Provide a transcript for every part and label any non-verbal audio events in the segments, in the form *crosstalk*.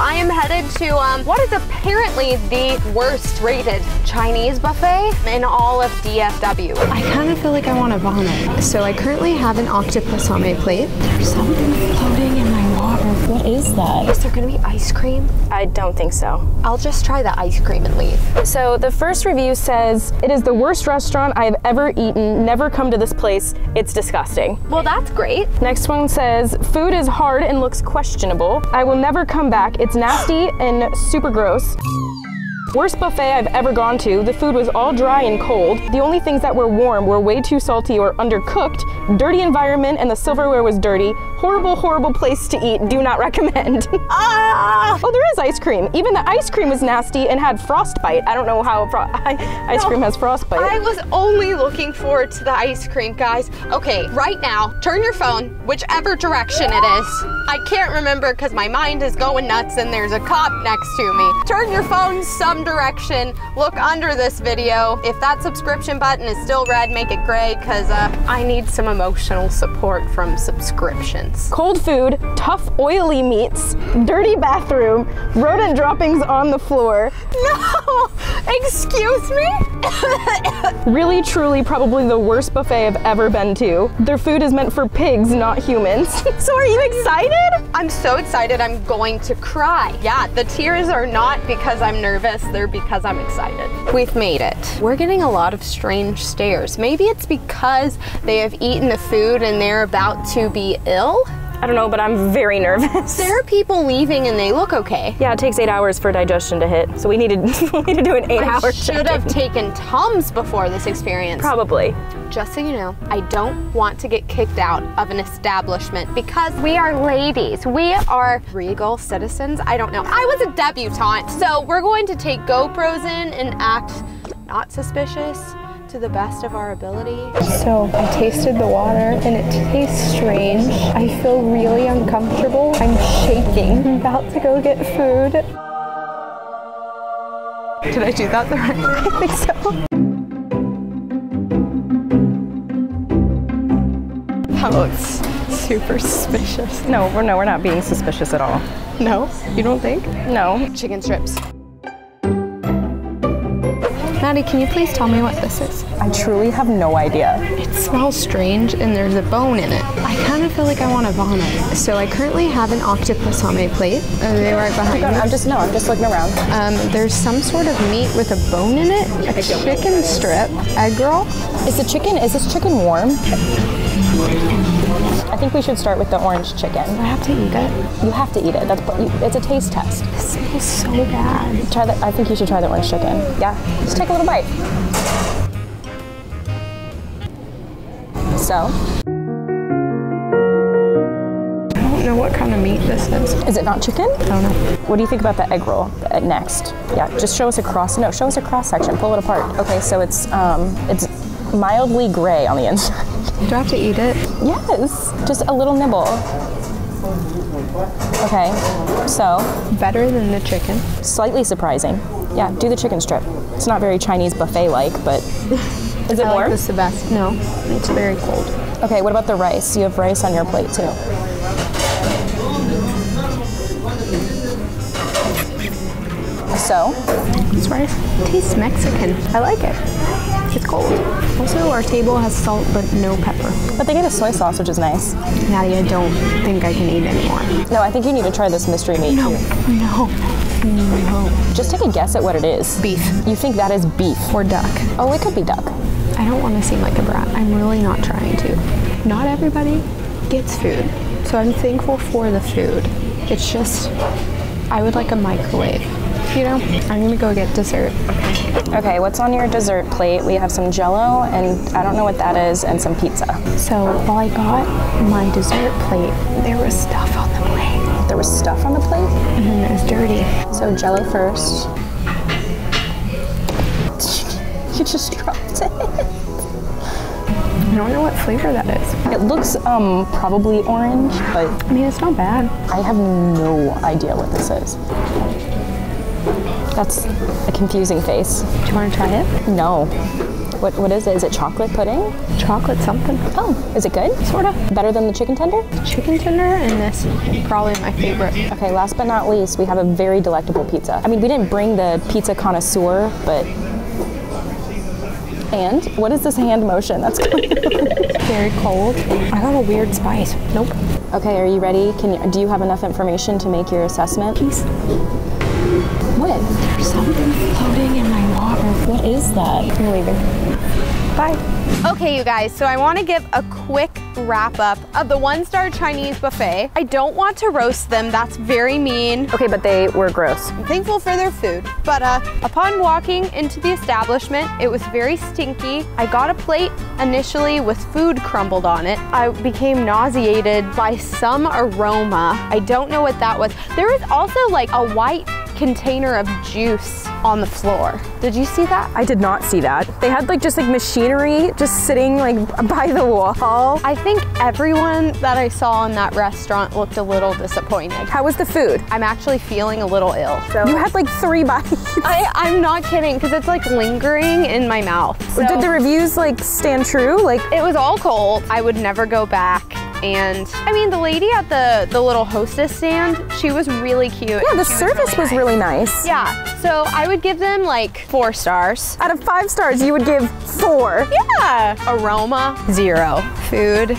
I am headed to um, what is apparently the worst rated Chinese buffet in all of DFW. I kind of feel like I want to vomit. So I currently have an octopus on my plate. There's something floating in my. What is that? Is there gonna be ice cream? I don't think so. I'll just try the ice cream and leave. So the first review says, It is the worst restaurant I have ever eaten. Never come to this place. It's disgusting. Well, that's great. Next one says, Food is hard and looks questionable. I will never come back. It's nasty and super gross. Worst buffet I've ever gone to. The food was all dry and cold. The only things that were warm were way too salty or undercooked. Dirty environment and the silverware was dirty. Horrible, horrible place to eat. Do not recommend. *laughs* ah! Oh, there is ice cream. Even the ice cream was nasty and had frostbite. I don't know how *laughs* ice cream has frostbite. I was only looking forward to the ice cream, guys. Okay, right now, turn your phone whichever direction it is. I can't remember because my mind is going nuts and there's a cop next to me. Turn your phone some direction. Look under this video. If that subscription button is still red, make it gray because uh, I need some emotional support from subscriptions. Cold food, tough oily meats, dirty bathroom, rodent droppings on the floor. *laughs* No! Excuse me? *laughs* Really, truly, probably the worst buffet I've ever been to. Their food is meant for pigs, not humans. *laughs* so are you excited? I'm so excited I'm going to cry. Yeah, the tears are not because I'm nervous, they're because I'm excited. We've made it. We're getting a lot of strange stares. Maybe it's because they have eaten the food and they're about to be ill. I don't know, but I'm very nervous. There are people leaving and they look okay. Yeah, it takes eight hours for digestion to hit, so we needed to, *laughs* we need to do an eight I hour should have taken Tums before this experience. Probably. Just so you know, I don't want to get kicked out of an establishment because we are ladies. We are regal citizens. I don't know. I was a debutante, so we're going to take GoPros in and act not suspicious to the best of our ability. So I tasted the water and it tastes strange. I feel really uncomfortable. I'm shaking. I'm about to go get food. Did I do that the right way? *laughs* I think so. That looks super suspicious. No, we're no, we're not being suspicious at all. No? You don't think? No. Chicken strips. Maddie, can you please tell me what this is? I truly have no idea. It smells strange and there's a bone in it. I kind of feel like I want to vomit. So I currently have an octopus on my plate. Are they right behind me? I'm just no, I'm just looking around. Um, there's some sort of meat with a bone in it, a chicken strip, egg roll. Is the chicken is this chicken warm? I think we should start with the orange chicken. Do I have to eat it? You have to eat it. That's it's a taste test. This smells so bad. Try the, I think you should try the orange chicken. Yeah, just take a little bite. So, I don't know what kind of meat this is. is it not chicken? I don't know. What do you think about the egg roll uh, next? Yeah, just show us a cross. No, show us a cross section. Pull it apart. Okay, so it's um, it's mildly gray on the inside. Do I have to eat it? yes, just a little nibble. Okay, so Better than the chicken. slightly surprising. Yeah, do the chicken strip. It's not very Chinese buffet-like, but is it I like warm? this the best. No, it's very cold. Okay, what about the rice? You have rice on your plate too. So, This rice tastes Mexican. I like it. It's cold. Also, our table has salt but no pepper. but they get a soy sauce, which is nice. Maddie, I don't think I can eat anymore. No, I think you need to try this mystery meat No, too. no, no. Just take a guess at what it is. Beef You think that is beef? or duck. Oh, it could be duck. I don't want to seem like a brat. I'm really not trying to. Not everybody gets food, so I'm thankful for the food. It's just, I would like a microwave. You know, I'm gonna go get dessert. Okay, what's on your dessert plate? We have some jello, and I don't know what that is, and some pizza. So while I got my dessert plate, there was stuff on the plate, There was stuff on the plate. and it was dirty. So jello first. *laughs* You just dropped it. I don't know what flavor that is. It looks um probably orange, but I mean, it's not bad. I have no idea what this is. That's a confusing face. Do you want to try it? No. What, what is it? Is it chocolate pudding? Chocolate something. Oh, is it good? Sort of. Better than the chicken tender? Chicken tender and this probably my favorite. Okay, last but not least, we have a very delectable pizza. I mean, we didn't bring the pizza connoisseur, but. And what is this hand motion? That's *laughs* Very cold. I got a weird spice. Nope. okay. Are you ready? Can you, do you have enough information to make your assessment? What? There's something floating in my water. What is that? I'm leaving. Bye. Okay, you guys, so I want to give a quick wrap up of the one star Chinese buffet. I don't want to roast them, that's very mean. Okay, but they were gross. I'm thankful for their food, but uh, upon walking into the establishment, it was very stinky. I got a plate initially with food crumbled on it. I became nauseated by some aroma. I don't know what that was. There was also like a white container of juice on the floor. Did you see that? I did not see that. They had like just like machinery just sitting like *laughs* by the wall. I think everyone that I saw in that restaurant looked a little disappointed. How was the food? I'm actually feeling a little ill. So You had like three *laughs* bites. I, I'm not kidding because it's like lingering in my mouth. So Did the reviews like stand true? Like it was all cold. I would never go back. And I mean, the lady at the the little hostess stand, she was really cute. yeah, the service was really nice. Yeah, so I would give them like four stars. Out of five stars, you would give four. Yeah. Aroma, zero. Food.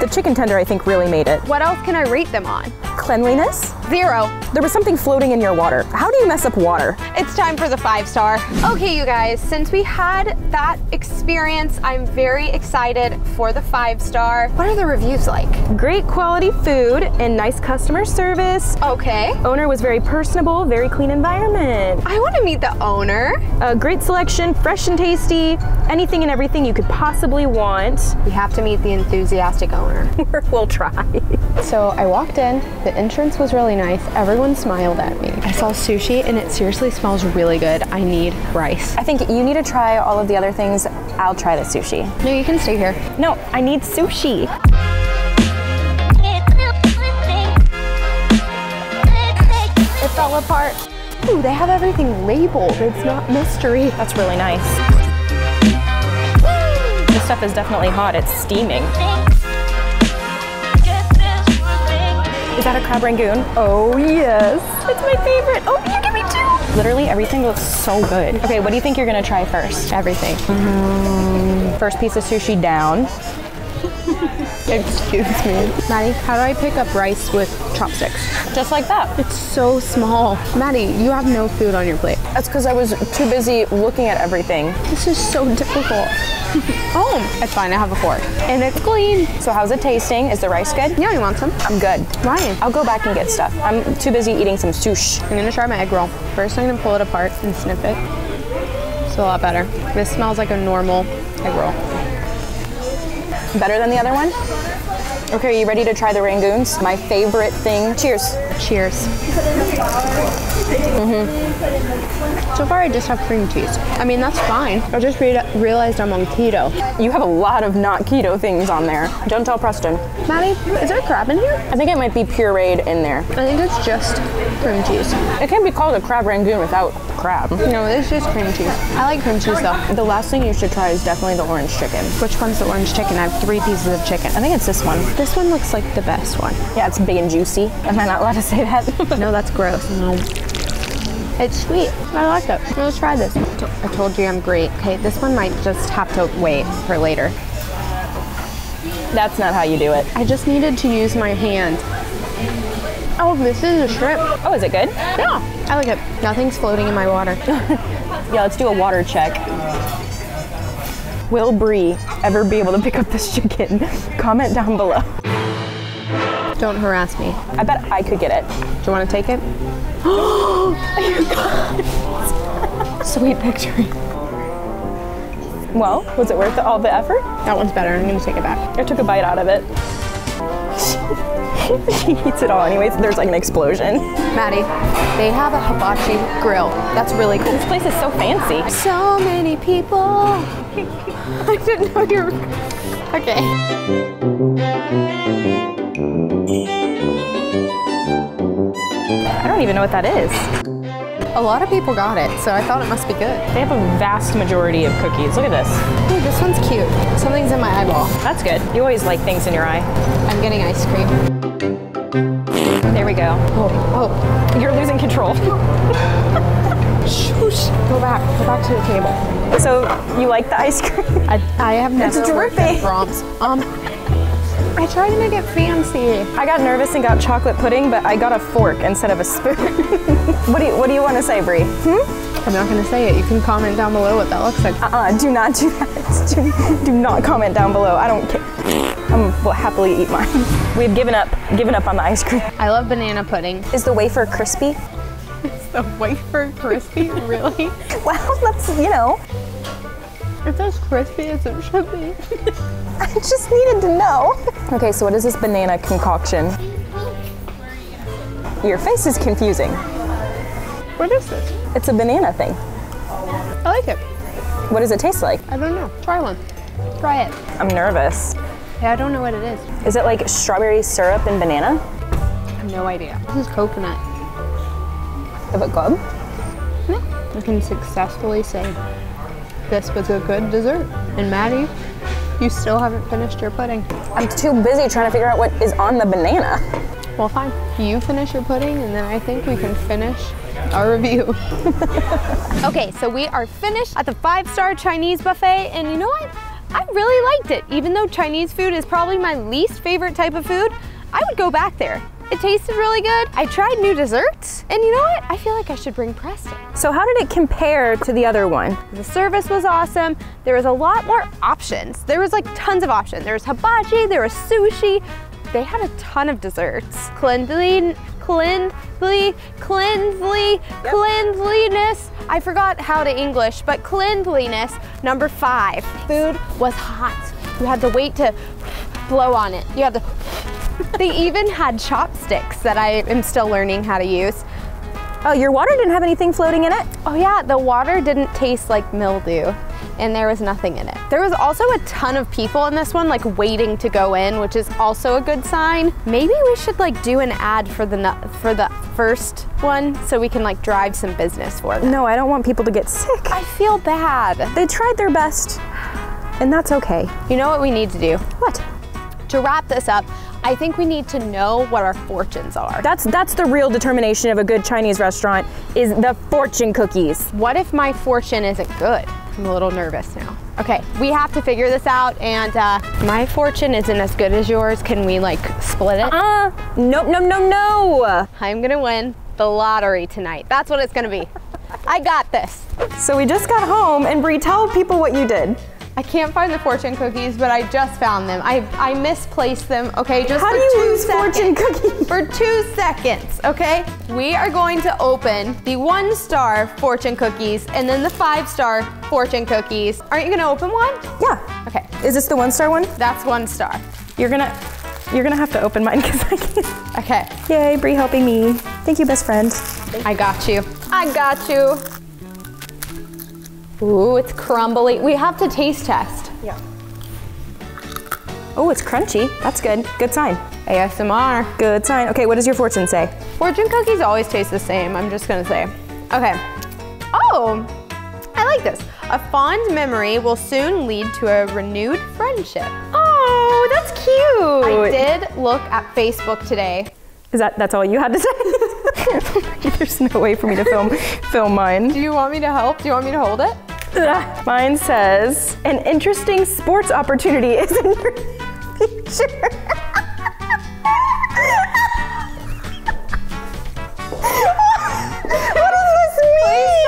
The chicken tender, I think, really made it. What else can I rate them on? Cleanliness? Zero. There was something floating in your water. How do you mess up water? It's time for the five star. Okay, you guys, since we had that experience, I'm very excited for the five star. What are the reviews like? Great quality food and nice customer service. Okay. Owner was very personable, very clean environment. I want to meet the owner. A great selection, fresh and tasty, anything and everything you could possibly want. We have to meet the enthusiastic owner. *laughs* *laughs* we'll try. So I walked in, the entrance was really nice. Everyone smiled at me. I saw sushi and it seriously smells really good. I need rice. I think you need to try all of the other things. I'll try the sushi. No, you can stay here. No, I need sushi. It fell apart. Ooh, they have everything labeled. It's not mystery. That's really nice. This stuff is definitely hot. It's steaming. Is that a crab rangoon? Oh yes, it's my favorite. Oh, you give me two. Literally everything looks so good. Okay, what do you think you're gonna try first? Everything. Mm-hmm. First piece of sushi down. Excuse me. Maddie, how do I pick up rice with chopsticks? Just like that. It's so small. Maddie, you have no food on your plate. That's because I was too busy looking at everything. This is so difficult. *laughs* Oh, it's fine. I have a fork. And it's clean. So how's it tasting? Is the rice good? Yeah, you want some? I'm good. Why? I'll go back and get stuff. I'm too busy eating some sushi. I'm gonna try my egg roll. First, I'm gonna pull it apart and sniff it. It's a lot better. This smells like a normal egg roll. Better than the other one? Okay, are you ready to try the rangoons? My favorite thing. Cheers. Cheers. Mm-hmm. So far, I just have cream cheese. I mean, that's fine. I just re- realized I'm on keto. You have a lot of not keto things on there. Don't tell Preston. Maddie, is there crab in here? I think it might be pureed in there. I think it's just cream cheese. It can't be called a crab rangoon without crab. No, it's just cream cheese. I like cream cheese though. The last thing you should try is definitely the orange chicken. Which one's the orange chicken? I have three pieces of chicken. I think it's this one. This one looks like the best one. Yeah, it's big and juicy. Am I not allowed to *laughs* say that? No, that's gross. No. It's sweet. I like it. Let's try this. I told you I'm great. Okay, this one might just have to wait for later. That's not how you do it. I just needed to use my hand. Oh, this is a shrimp. Oh, is it good? Yeah, I like it. Nothing's floating in my water. *laughs* Yeah, let's do a water check. Will Bree ever be able to pick up this chicken? *laughs* Comment down below. Don't harass me. I bet I could get it. Do you want to take it? *gasps* Sweet victory. Well, was it worth all the effort? That one's better. I'm gonna take it back. I took a bite out of it. *laughs* she eats it all anyways. There's like an explosion. Maddie, they have a hibachi grill. That's really cool. This place is so fancy. So many people. *laughs* I didn't know you were. Okay. Don't even know what that is. A lot of people got it, so I thought it must be good. They have a vast majority of cookies. Look at this. Ooh, this one's cute. Something's in my eyeball. That's good. You always like things in your eye. I'm getting ice cream. There we go. Oh, oh. You're losing control. *laughs* Shoosh. Go back. Go back to the table. so you like the ice cream? I, I have never it's dripping. at Braum's. Um, I tried to make it fancy. I got nervous and got chocolate pudding, but I got a fork instead of a spoon. *laughs* what do you What do you want to say, Brie? Hmm? I'm not gonna say it. You can comment down below what that looks like. Uh-uh, do not do that. *laughs* Do, do not comment down below. I don't care. I'm will happily eat mine. *laughs* We've given up. Given up on the ice cream. I love banana pudding. Is the wafer crispy? The wafer crispy, really? Well, that's you know. It's as crispy as it should *laughs* be. I just needed to know. Okay, so what is this banana concoction? Your face is confusing. What is this? It's a banana thing. I like it. What does it taste like? I don't know. Try one. Try it. I'm nervous. Yeah, I don't know what it is. Is it like strawberry syrup and banana? I have no idea. This is coconut. Is it good? I can successfully say this was a good dessert. And Maddie, you still haven't finished your pudding. I'm too busy trying to figure out what is on the banana. Well, fine. You finish your pudding, and then I think we can finish our review. *laughs* okay, so we are finished at the five star Chinese buffet, and you know what? I really liked it. Even though Chinese food is probably my least favorite type of food, I would go back there. It tasted really good. I tried new desserts, and you know what? I feel like I should bring Preston. So how did it compare to the other one? The service was awesome. There was a lot more options. There was like tons of options. There was hibachi, there was sushi. They had a ton of desserts. Cleanly, cleanly, cleanly, cleanliness. I forgot how to English, but cleanliness. Number five, food was hot. You had to wait to blow on it. You had to. They even had chopsticks that I am still learning how to use. Oh, your water didn't have anything floating in it? Oh yeah, the water didn't taste like mildew and there was nothing in it. There was also a ton of people in this one like waiting to go in, which is also a good sign. Maybe we should like do an ad for the for the first one so we can like drive some business for them. No, I don't want people to get sick. I feel bad. They tried their best, and that's okay. You know what we need to do? What? To wrap this up, I think we need to know what our fortunes are. That's that's the real determination of a good Chinese restaurant is the fortune cookies. What if my fortune isn't good? I'm a little nervous now. Okay, we have to figure this out, and uh, my fortune isn't as good as yours. Can we like split it? Uh, nope, no, no, no. I'm gonna win the lottery tonight. That's what it's gonna be. I got this. So we just got home, and Brie, tell people what you did. I can't find the fortune cookies, but I just found them. I, I misplaced them, okay? Just How for do you two lose seconds. fortune cookies? For two seconds, okay? We are going to open the one star fortune cookies and then the five star fortune cookies. Aren't you gonna open one? Yeah. Okay, Is this the one star one? that's one star. You're gonna, you're gonna have to open mine because I can't. Okay, Yay, Brie helping me. Thank you, best friend. I got you. I got you. Ooh, it's crumbly. We have to taste test. Yeah. Oh, it's crunchy. That's good. Good sign. ASMR. Good sign. Okay, what does your fortune say? Fortune cookies always taste the same, I'm just gonna say. Okay. Oh, I like this. A fond memory will soon lead to a renewed friendship. Oh, that's cute. I did look at Facebook today. Is that that's all you had to say? *laughs* *laughs* There's no way for me to film film mine. Do you want me to help? Do you want me to hold it? Mine says an interesting sports opportunity is in your *laughs* future.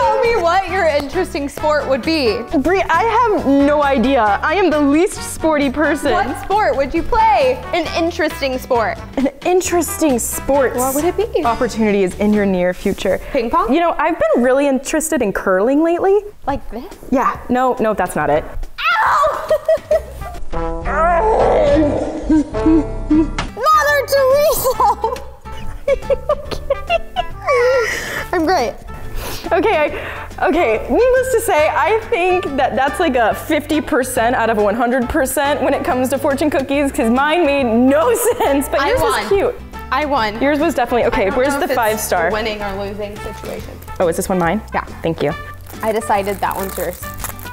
Tell me what your interesting sport would be. Brie, I have no idea. I am the least sporty person. What sport would you play? An interesting sport. An interesting sport. What would it be? opportunity is in your near future. Ping pong? You know, I've been really interested in curling lately. Like this? Yeah, no, no, that's not it. *laughs* Mother Teresa! *laughs* I'm great. Okay, I, okay, needless to say, I think that that's like a 50% out of 100% when it comes to fortune cookies because mine made no *laughs* sense, but yours was cute. I won. Yours was definitely okay. Where's the five star? Winning or losing situation. Oh, is this one mine? Yeah. Thank you. I decided that one's yours.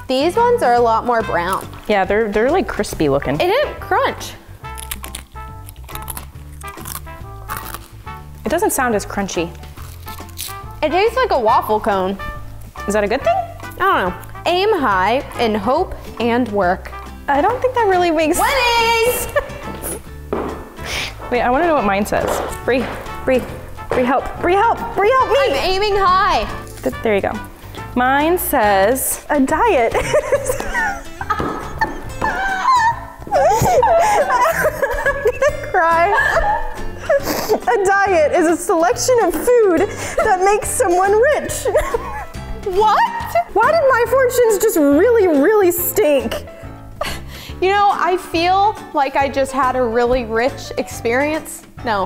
These ones are a lot more brown. Yeah, they're they're like crispy looking. It didn't crunch. It doesn't sound as crunchy. It tastes like a waffle cone. Is that a good thing? I don't know. Aim high in hope and work. I don't think that really makes Winning! *laughs* Wait, I want to know what mine says. Bree, Bree, Bree, help, Bree, help, Bree, help me. I'm aiming high. Th- There you go. Mine says a diet. *laughs* *laughs* I'm gonna cry. A diet is a selection of food that makes someone rich. What? Why did my fortunes just really, really stink? You know, I feel like I just had a really rich experience. No.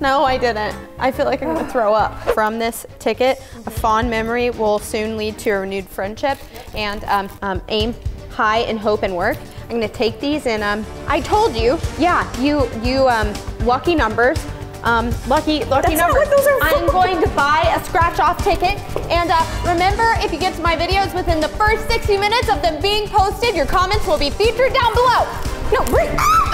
No, I didn't. I feel like I'm gonna throw up. From this ticket, a fond memory will soon lead to a renewed friendship and um, um, aim high in hope and work. I'm gonna take these and um, I told you, yeah, you, you um, lucky numbers. Um, lucky, lucky That's numbers. what those are I'm going to buy a scratch off ticket. And uh, remember, if you get to my videos within the first 60 minutes of them being posted, your comments will be featured down below.